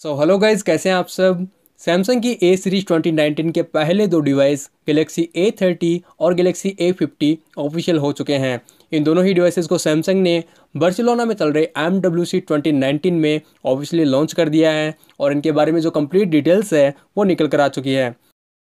So hello guys कैसे हैं आप सब? सैमसंग की ए सीरीज़ 2019 के पहले दो डिवाइस गैलेक्सी ए थर्टी और गैलेक्सी ए फिफ्टी ऑफिशियल हो चुके हैं। इन दोनों ही डिवाइसेस को सैमसंग ने बर्सिलोना में चल रहे एम डब्ल्यू सी ट्वेंटी में ऑफिशियली लॉन्च कर दिया है और इनके बारे में जो कंप्लीट डिटेल्स है, वो निकल कर आ चुकी है।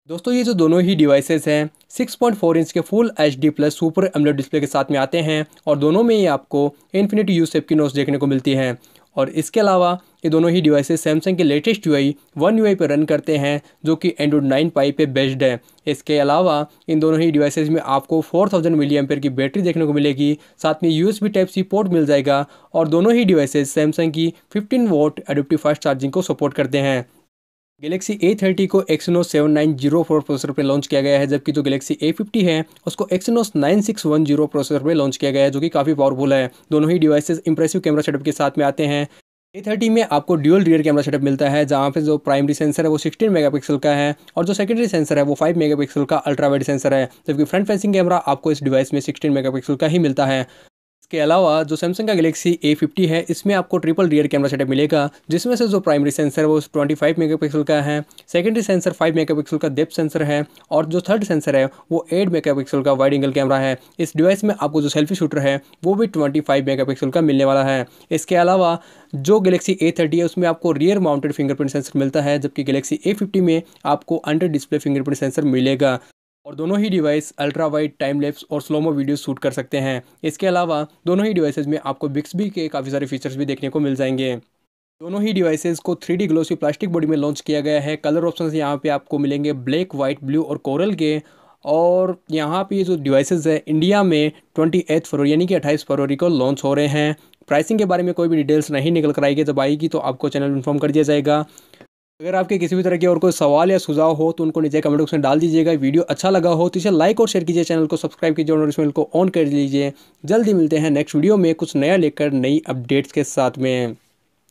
दोस्तों, ये जो दोनों ही डिवाइसेस हैं 6.4 इंच के full H D plus super AMOLED display के साथ में आते हैं और दोनों में ही आपको इन्फिनिटी यू सेप की नोट्स देखने को मिलती हैं। और इसके अलावा ये दोनों ही डिवाइसेस सैमसंग के latest U I one U पर रन करते हैं, जो कि एंड्रॉइड नाइन पाई पे बेस्ड है। इसके अलावा इन दोनों ही डिवाइसेस में आपको फोर थाउज़ेंड मिली एम्पेयर की बैटरी देखने को मिलेगी, साथ में U S B type C port मिल जाएगा और दोनों ही डिवाइसेज़ सैमसंग की fifteen watt adaptive fast charging को सपोर्ट करते हैं। गैलेक्सी ए थर्टी को Exynos seven nine zero four processor पर लॉन्च किया गया है, जबकि जो गैलेक्सी ए फिफ्टी है, उसको Exynos nine six one zero processor पर लॉन्च किया गया है, जो कि काफ़ी पावरफुल है। दोनों ही डिवाइसेस इंप्रेसिव कैमरा सेटअप के साथ में आते हैं। ए थर्टी में आपको ड्यूअल रियर कैमरा सेटअप मिलता है, जहाँ पे जो प्राइमरी सेंसर है, वो 16 मेगापिक्सल का है, और जो सेकेंडरी सेंसर है, वो 5 मेगापिक्सल का अल्ट्रा वाइड सेंसर है, जबकि फ्रंट फेसिंग कैमरा आपको इस डिवाइस में 16 मेगापिक्सल का ही मिलता है। इसके अलावा जो सैमसंग का गैलेक्सी ए फिफ्टी है, इसमें आपको ट्रिपल रियर कैमरा सेटअप मिलेगा, जिसमें से जो प्राइमरी सेंसर वो 25 मेगापिक्सल का है सेकेंडरी सेंसर 5 मेगापिक्सल का डेप्थ सेंसर है, और जो थर्ड सेंसर है, वो 8 मेगापिक्सल का वाइड एंगल कैमरा है। इस डिवाइस में आपको जो सेल्फी शूटर है, वो भी ट्वेंटी मेगापिक्सल का मिलने वाला है। इसके अलावा जो गैलेक्सी ए थर्टी है, उसमें आपको रियर माउंटेड फिंगरप्रिंट सेंसर मिलता है, जबकि गैलेक्सी ए फिफ्टी में आपको अंडर डिस्प्ले फिंगरप्रिंट सेंसर मिलेगा। और दोनों ही device ultra wide time lapse और स्लोमो वीडियो शूट कर सकते हैं। इसके अलावा, दोनों ही डिवाइसेस में आपको बिक्सबी के काफ़ी सारे फीचर्स भी देखने को मिल जाएँगे। दोनों ही डिवाइसेस को three D glossy plastic body में लॉन्च किया गया है। कलर ऑप्शन यहाँ पे आपको मिलेंगे ब्लैक वाइट ब्लू और कोरल के। और यहाँ पे जो डिवाइसेस है इंडिया में ट्वेंटी एथ फरवरी, यानी कि अट्ठाईस फरवरी को लॉन्च हो रहे हैं। प्राइसिंग के बारे में कोई भी डिटेल्स नहीं निकल कर आएगी जब आएगी तो आपको चैनल इन्फॉर्म कर दिया जाएगा। अगर आपके किसी भी तरह के और कोई सवाल या सुझाव हो तो उनको नीचे कमेंट बॉक्स में डाल दीजिएगा। वीडियो अच्छा लगा हो तो इसे लाइक और शेयर कीजिए, चैनल को सब्सक्राइब कीजिए और बेल को ऑन कर लीजिए। जल्दी मिलते हैं नेक्स्ट वीडियो में कुछ नया लेकर नई अपडेट्स के साथ में।